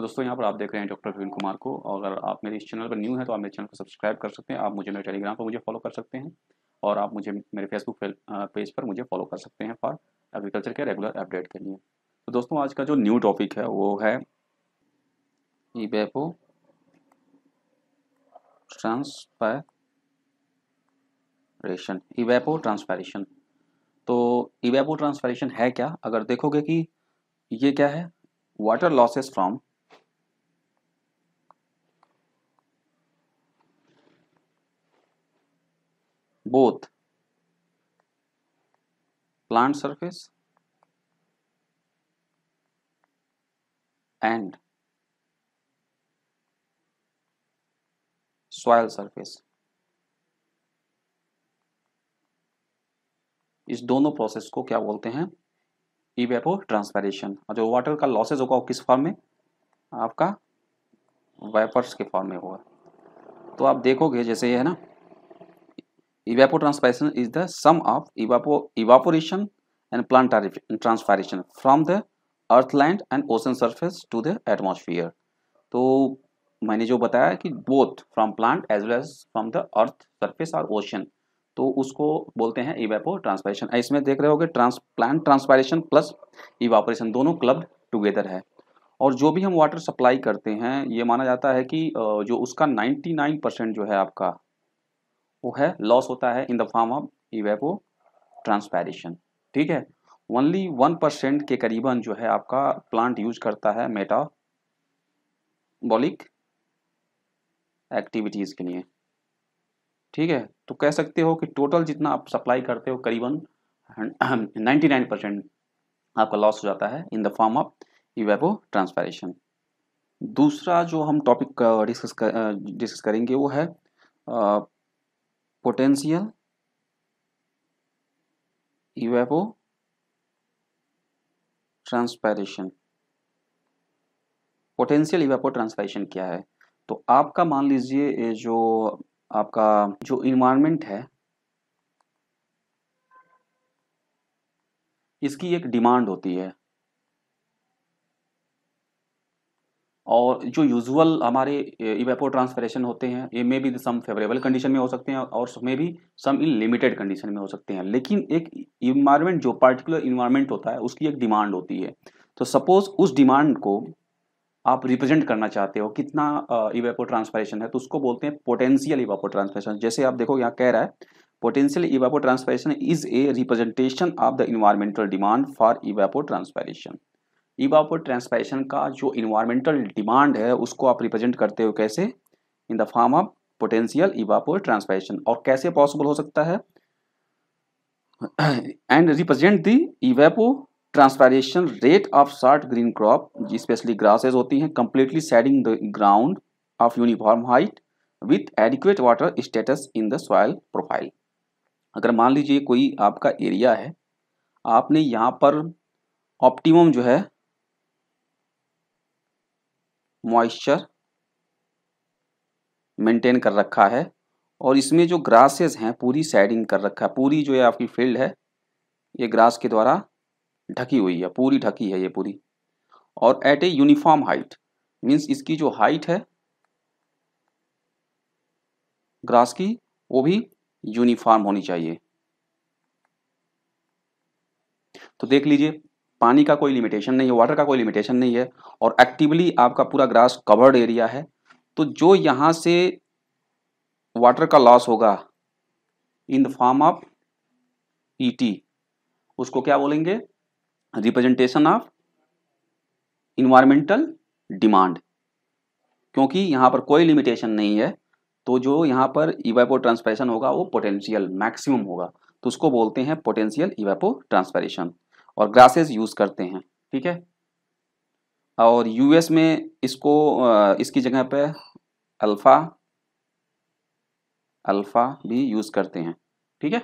तो दोस्तों, यहाँ पर आप देख रहे हैं डॉक्टर प्रवीण कुमार को। और अगर आप मेरे इस चैनल पर न्यू है तो आप मेरे चैनल को सब्सक्राइब कर सकते हैं। आप मुझे मेरे टेलीग्राम पर मुझे फॉलो कर सकते हैं और आप मुझे मेरे फेसबुक पेज पर मुझे फॉलो कर सकते हैं फॉर एग्रीकल्चर के रेगुलर अपडेट के लिए। तो दोस्तों, आज का जो न्यू टॉपिक है, वो है ई ईबेपो ट्रांसपैरेशन इवेपो ट्रांसपैरेशन। तो ई इवेपो ट्रांसपैरेशन है क्या? अगर देखोगे कि ये क्या है? Water losses from both plant surface and soil surface. इस दोनों प्रोसेस को क्या बोलते हैं? इवेपो ट्रांसपेरेशन और जो वाटर का लॉसेज होगा वो किस फॉर्म में? आपका वेपर्स के फॉर्म में होगा। तो आप देखोगे, जैसे ये है ना evapotranspiration is the sum of evapo, evaporation and plant transpiration from the earth land and ocean surface to the atmosphere. तो मैंने जो बताया कि both from plant as well as from the earth surface और ओशन तो उसको बोलते हैं इवेपो ट्रांसपायरेशन इसमें देख रहे होगे trans plant transpiration plus evaporation दोनों क्लब टुगेदर है। और जो भी हम वाटर सप्लाई करते हैं, ये माना जाता है कि जो उसका 99 परसेंट जो है आपका वो है लॉस होता है in the form of evapotranspiration ठीक है? ओनली वन परसेंट के करीबन जो है आपका प्लांट यूज़ करता है मेटाबॉलिक एक्टिविटीज़ के लिए। ठीक है? तो कह सकते हो कि टोटल जितना आप सप्लाई करते हो करीबन 99 परसेंट आपका लॉस हो जाता है in the form of evapotranspiration दूसरा जो हम टॉपिक डिस्कस कर, डिस्कस करेंगे वो है potential, evapo transpiration potential evapotranspiration क्या है? तो आपका मान लीजिए जो आपका जो इन्वायरमेंट है, इसकी एक डिमांड होती है। और जो यूजुअल हमारे इवेपो ट्रांसफरेशन होते हैं, ये मे भी सम फेवरेबल कंडीशन में हो सकते हैं और मे भी सम इन लिमिटेड कंडीशन में हो सकते हैं। लेकिन एक इन्वायरमेंट जो पर्टिकुलर इन्वायरमेंट होता है, उसकी एक डिमांड होती है। तो सपोज़ उस डिमांड को आप रिप्रेजेंट करना चाहते हो, कितना इवेपो ट्रांसफरेशन है तो उसको बोलते हैं पोटेंशियल इवेपो ट्रांसफरेशन जैसे आप देखो, यहाँ कह रहा है potential evapotranspiration is a representation of the environmental demand for evapotranspiration का जो इन्वायरमेंटल डिमांड है, उसको आप रिप्रेजेंट करते हो कैसे? In the form of potential evapotranspiration और कैसे पॉसिबल हो सकता है? And represent the evapotranspiration rate of short green crop specially grasses होती हैं completely shading the ground of uniform height with adequate water status in the soil profile अगर मान लीजिए कोई आपका एरिया है, आपने यहाँ पर ऑप्टिमम जो है मॉइस्चर मेंटेन कर रखा है और इसमें जो ग्रासेस हैं, पूरी साइडिंग कर रखा है, पूरी जो है आपकी फ़ील्ड है, ये ग्रास के द्वारा ढकी हुई है, पूरी ढकी है ये पूरी। और at a uniform height means इसकी जो हाइट है ग्रास की, वो भी यूनिफॉर्म होनी चाहिए। तो देख लीजिए पानी का कोई लिमिटेशन नहीं है वाटर का कोई लिमिटेशन नहीं है और एक्टिवली आपका पूरा ग्रास कवर्ड एरिया है तो जो यहाँ से वाटर का लॉस होगा in the form of ET उसको क्या बोलेंगे? रिप्रेजेंटेशन ऑफ़ इन्वायरमेंटल डिमांड क्योंकि यहाँ पर कोई लिमिटेशन नहीं है तो जो यहाँ पर इवेपो ट्रांसपेरेशन होगा वो पोटेंशियल मैक्सिमम होगा तो उसको बोलते हैं पोटेंशियल इवेपो ट्रांसपेरेशन और ग्रासेस यूज़ करते हैं, ठीक है? और यूएस में इसको इसकी जगह पे अल्फ़ा अल्फ़ा भी यूज़ करते हैं, ठीक है?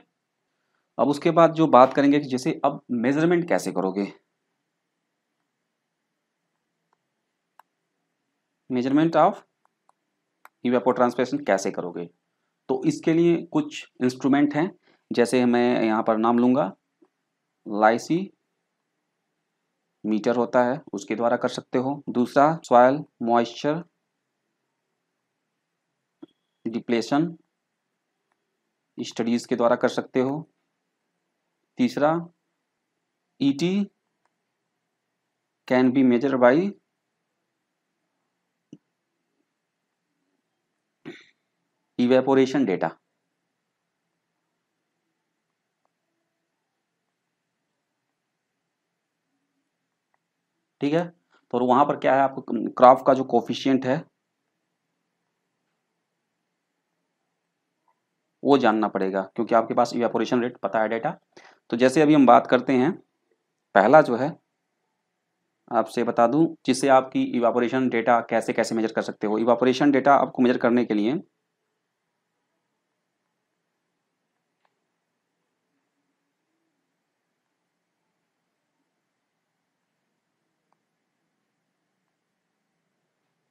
अब उसके बाद जो बात करेंगे कि जैसे अब मेज़रमेंट कैसे करोगे? मेज़रमेंट ऑफ़ इवेपोट्रांसपेरेशन कैसे करोगे? तो इसके लिए कुछ इंस्ट्रूमेंट हैं, जैसे मैं यहाँ पर नाम लूँगा लाइसी मीटर होता है, उसके द्वारा कर सकते हो। दूसरा सॉयल मॉइस्चर डिप्लेशन स्टडीज़ के द्वारा कर सकते हो। तीसरा ET can be measure by evaporation data ठीक है? तो वहाँ पर क्या है आपको क्रॉप का जो कोफिशियंट है, वो जानना पड़ेगा, क्योंकि आपके पास इवेपोरेशन रेट पता है डेटा तो जैसे अभी हम बात करते हैं, पहला जो है, आपसे बता दूँ, जिससे आपकी इवापोरेशन डेटा कैसे कैसे मेजर कर सकते हो। इवापोरेशन डेटा आपको मेजर करने के लिए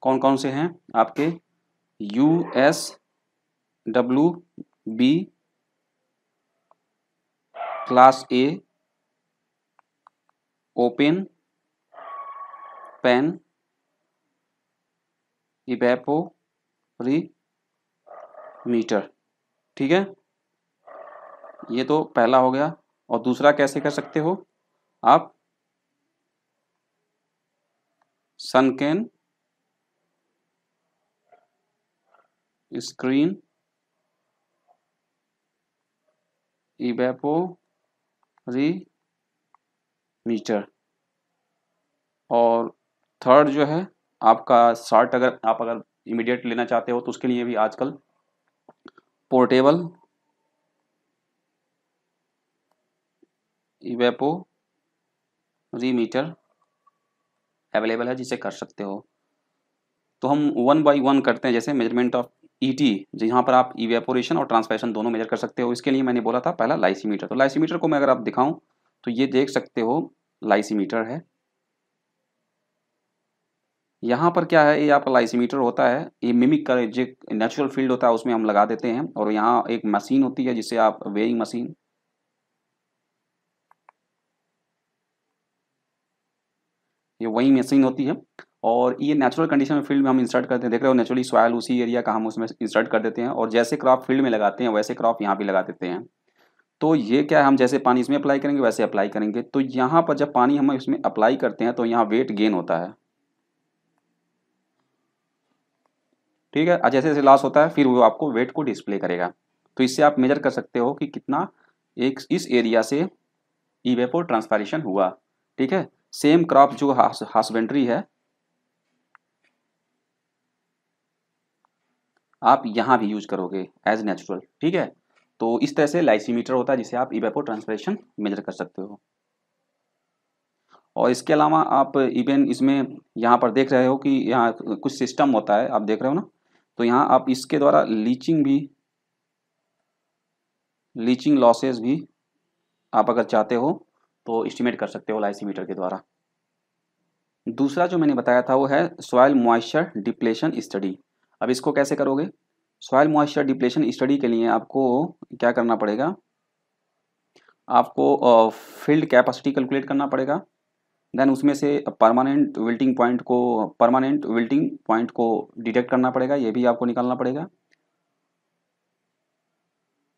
कौन कौन से हैं आपके? U S W B class A open pan री मीटर ठीक है? ये तो पहला हो गया। और दूसरा कैसे कर सकते हो आप? सनकेन स्क्रीन मीटर और थर्ड जो है, आपका शार्ट अगर आप अगर इमीडिएट लेना चाहते हो तो उसके लिए भी आजकल पोर्टेबल इवेपो मीटर अवेलेबल है, जिसे कर सकते हो। तो हम वन बाय वन करते हैं, जैसे मेज़रमेंट ऑफ़ ईटी e जहाँ पर आप इवेपोरेशन और ट्रांसपैरेशन दोनों मेजर कर सकते हो। इसके लिए मैंने बोला था पहला लाइसीमीटर तो लाइसीमीटर को मैं अगर आप दिखाऊँ तो ये देख सकते हो लाइसीमीटर है। यहाँ पर क्या है? ये आपका लाइसीमीटर होता है। ये मिमिक का जो नेचुरल फ़ील्ड होता है, उसमें हम लगा देते हैं और यहाँ एक मशीन होती है जिससे आप वेइंग मशीन ये वही मशीन होती है। और ये नेचुरल कंडीशन में फ़ील्ड में हम इंसर्ट करते हैं, देख रहे हो नेचुरली सॉयल उसी एरिया का हम उसमें इंसर्ट कर देते हैं और जैसे क्रॉप फ़ील्ड में लगाते हैं, वैसे क्रॉप यहाँ भी लगा देते हैं। तो ये क्या है, हम जैसे पानी इसमें अप्लाई करेंगे, वैसे अप्लाई करेंगे। तो यहाँ पर जब पानी हम इसमें अप्लाई करते हैं तो यहाँ वेट गेन होता है। ठीक है? जैसे जैसे लॉस होता है, फिर वो आपको वेट को डिस्प्ले करेगा। तो इससे आप मेजर कर सकते हो कि कितना एक इस एरिया से इवेपोर ट्रांसपायरेशन हुआ। ठीक है? सेम क्रॉप जो हासबेंड्री है आप यहाँ भी यूज़ करोगे एज नेचुरल ठीक है? तो इस तरह से लाइसीमीटर होता है जिसे आप इवेपो ट्रांसपरेशन मेजर कर सकते हो। और इसके अलावा आप इवन इसमें यहाँ पर देख रहे हो कि यहाँ कुछ सिस्टम होता है, आप देख रहे हो ना? तो यहाँ आप इसके द्वारा लीचिंग भी लीचिंग लॉसेस भी आप अगर चाहते हो तो इस्टीमेट कर सकते हो लाइसीमीटर के द्वारा। दूसरा जो मैंने बताया था वो है सॉयल मॉइस्चर डिप्लेशन स्टडी अब इसको कैसे करोगे? सॉयल मॉइस्चर डिप्लेशन स्टडी के लिए आपको क्या करना पड़ेगा? आपको फ़ील्ड कैपेसिटी कैलकुलेट करना पड़ेगा। देन उसमें से परमानेंट विल्टिंग पॉइंट को परमानेंट विल्टिंग पॉइंट को डिटेक्ट करना पड़ेगा, ये भी आपको निकालना पड़ेगा।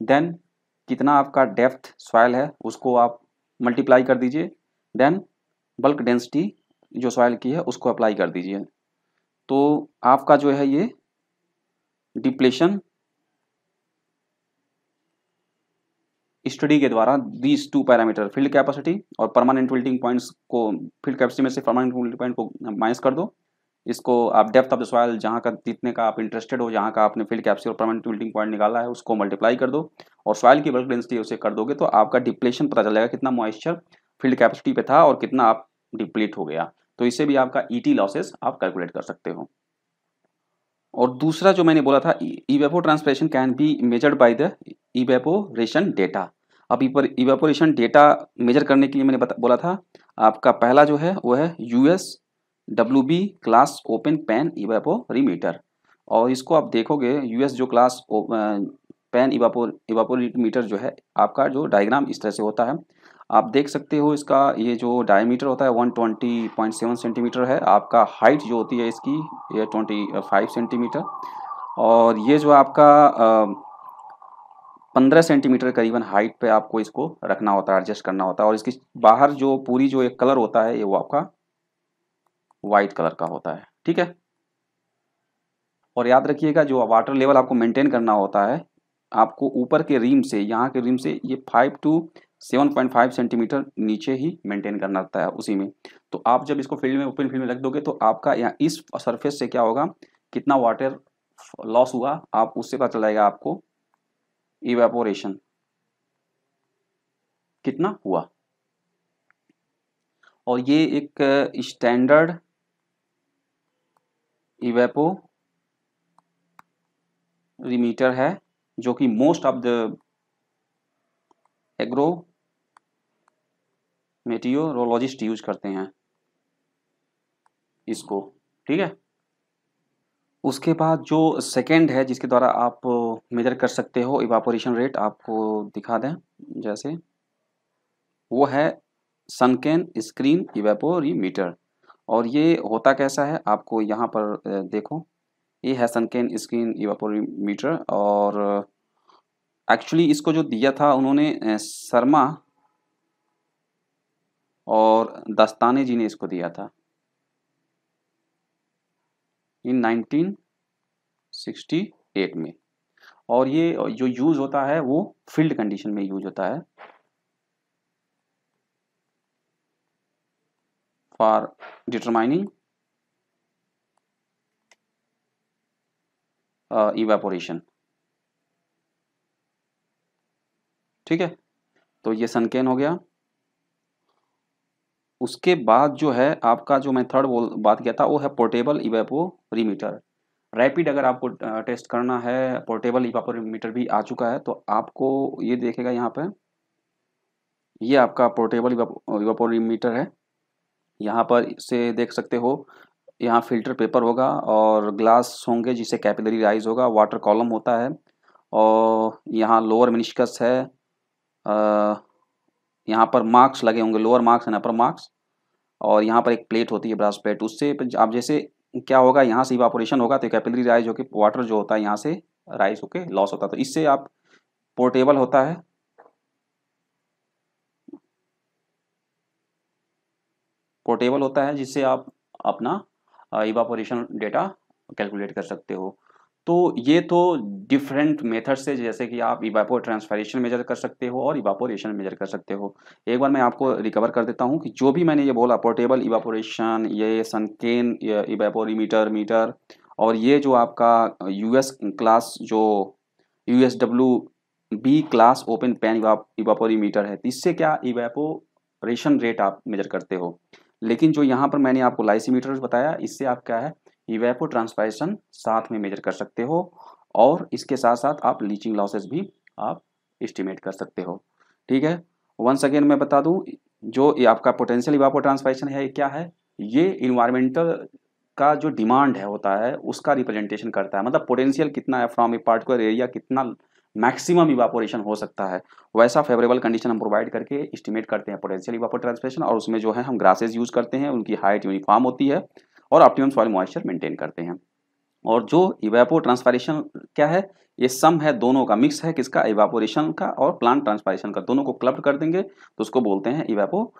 देन कितना आपका डेप्थ सॉयल है, उसको आप मल्टीप्लाई कर दीजिए। देन बल्क डेंसिटी जो सॉयल की है, उसको अप्लाई कर दीजिए। तो आपका जो है ये डिप्लेशन स्टडी के द्वारा these two parameter field capacity और परमानेंट विल्टिंग पॉइंट्स को फ़ील्ड कैपेसिटी में से परमानेंट विल्टिंग पॉइंट को माइनस कर दो। इसको आप डेप्थ ऑफ़ द सॉयल जहाँ का जितने का आप इंटरेस्टेड हो, जहाँ का आपने फ़ील्ड कैपेसिटी और परमानेंट विल्टिंग पॉइंट निकाला है, उसको मल्टीप्लाई कर दो। और सॉयल की बल्क डेंसिटी उसे कर दोगे तो आपका डिप्लेशन पता चलेगा कितना मॉइस्चर फ़ील्ड कैपेसिटी पे था और कितना आप डिप्लीट हो गया। तो इससे भी आपका ईटी e लॉसेस आप कैलकुलेट कर सकते हो। और दूसरा जो मैंने बोला था evapotranspiration can be measured by the evaporation data अब इवेपोरेशन डेटा मेजर करने के लिए मैंने बोला था, आपका पहला जो है, वो है US W B class open pan evaporimeter और इसको आप देखोगे यूएस जो क्लास पेन इवापो इवापोरीमीटर जो है, आपका जो डायग्राम इस तरह से होता है। आप देख सकते हो इसका ये जो डायमीटर होता है one twenty point seven centimetre है। आपका हाइट जो होती है इसकी, ये ट्वेंटी फाइव सेंटीमीटर और ये जो आपका पंद्रह सेंटीमीटर करीबन हाइट पे आपको इसको रखना होता है एडजस्ट करना होता है। और इसकी बाहर जो पूरी जो एक कलर होता है, ये वो आपका वाइट कलर का होता है। ठीक है? और याद रखिएगा, जो वाटर लेवल आपको मेंटेन करना होता है, आपको ऊपर के रिम से, यहाँ के रिम से ये five to seven point five centimetre नीचे ही मेंटेन करना रहता है उसी में। तो आप जब इसको फ़ील्ड में ओपन फ़ील्ड में रख दोगे तो आपका यहाँ इस सरफेस से क्या होगा? कितना वाटर लॉस हुआ, आप उससे पता चल जाएगा आपको इवेपोरेशन कितना हुआ। और ये एक स्टैंडर्ड इवेपो रिमीटर है, जो कि most of the agro meteorologist use करते हैं इसको, ठीक है? उसके बाद जो सेकेंड है, जिसके द्वारा आप मेजर कर सकते हो इवापोरेशन रेट आपको दिखा दें, जैसे। वो है सनकेन स्क्रीन इवेपोरीमीटर और ये होता कैसा है, आपको यहाँ पर देखो। ये है सनकेन स्क्रीन इवेपोरीमीटर और एक्चुअली इसको जो दिया था, उन्होंने शर्मा और दस्ताने जी ने इसको दिया था। इन 1968 में। और ये जो यूज़ होता है, वो फ़ील्ड कंडीशन में यूज़ होता है। For determining evaporation. ठीक है? तो ये सनकेन हो गया। उसके बाद जो है, आपका जो मैं थर्ड बोल, बात किया था, वो है पोर्टेबल इवेपोरीमीटर रैपिड अगर आपको टेस्ट करना है पोर्टेबल इवेपोरीमीटर भी आ चुका है तो आपको ये देखेगा यहाँ पे। ये आपका पोर्टेबल इवेपोरीमीटर है। यहाँ पर से देख सकते हो, यहाँ फ़िल्टर पेपर होगा और ग्लास होंगे जिसे कैपिलरी राइज होगा वाटर कॉलम होता है। और यहाँ लोअर मिनिस्कस है। यहाँ पर मार्क्स लगे होंगे lower marks and upper marks और यहाँ पर एक प्लेट होती है ब्रास प्लेट उससे आप जैसे क्या होगा, यहाँ से इवापोरेशन होगा तो कैपिलरी राइज होकर वाटर जो होता है, यहाँ से राइज होके लॉस होता है। तो इससे आप पोर्टेबल होता है। पोर्टेबल होता है, जिससे आप अपना इवापोरेशन डेटा कैलकुलेट कर सकते हो। तो ये तो डिफरेंट मेथड से जैसे कि आप इवापो ट्रांसफरेशन मेजर कर सकते हो और इवापोरेशन मेजर कर सकते हो। एक बार मैं आपको रिकवर कर देता हूँ कि जो भी मैंने ये बोला पोर्टेबल इवापोरेशन ये सनकेन इवापोरीमीटर मीटर और ये जो आपका यूएस क्लास जो U W B class open pan evaporimeter है, इससे क्या इवेपोरेशन रेट आप मेजर करते हो? लेकिन जो यहाँ पर मैंने आपको लाइसीमीटर बताया, इससे आप क्या है? इवेपो ट्रांसपायरेशन साथ में मेजर कर सकते हो और इसके साथ साथ आप लीचिंग लॉसेस भी आप इस्टीमेट कर सकते हो। ठीक है? वंस अगेन मैं बता दूँ, जो ये आपका पोटेंशियल इवापो ट्रांसपायरेशन है क्या है? ये इन्वायरमेंटल का जो डिमांड है होता है, उसका रिप्रेजेंटेशन करता है। मतलब पोटेंशियल कितना है फ्रॉम ए पार्टिकुलर एरिया कितना मैक्सिमम इवापोरेशन हो सकता है। वैसा फेवरेबल कंडीशन हम प्रोवाइड करके एस्टिमेट करते हैं पोटेंशियल इवापो ट्रांसप्रेशन और उसमें जो है हम ग्रासेज यूज़ करते हैं, उनकी हाइट यूनिफॉर्म होती है। और ऑप्टिमम सॉइल मॉइस्चर मेंटेन करते हैं। और जो इवेपो ट्रांसपायरेशन क्या है? ये सम है, दोनों का मिक्स है, किसका? इवेपोरेशन का और प्लांट ट्रांसपायरेशन का। दोनों को क्लब कर देंगे तो उसको बोलते हैं इवेपो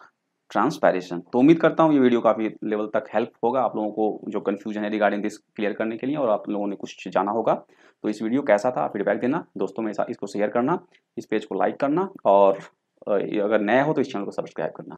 ट्रांसपायरेशन तो उम्मीद करता हूँ ये वीडियो काफ़ी लेवल तक हेल्प होगा आप लोगों को, जो कन्फ्यूज़न है रिगार्डिंग दिस क्लियर करने के लिए, और आप लोगों ने कुछ जाना होगा। तो इस वीडियो कैसा था फीडबैक देना, दोस्तों में इसको शेयर करना, इस पेज को लाइक करना, और अगर नया हो तो इस चैनल को सब्सक्राइब करना।